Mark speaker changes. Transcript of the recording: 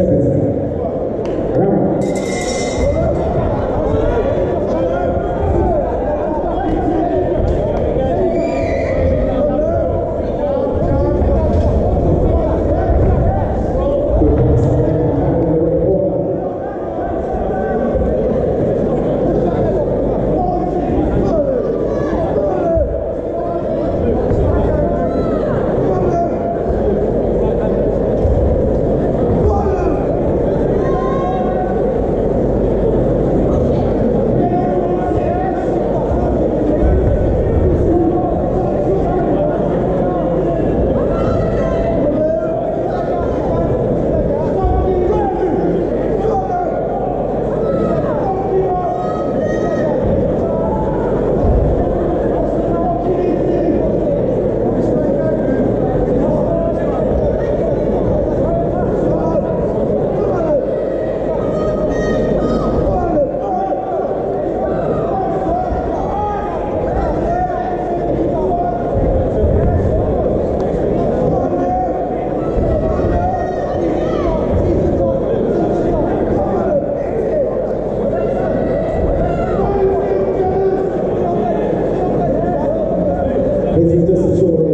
Speaker 1: seconds. Jetzt ist das schon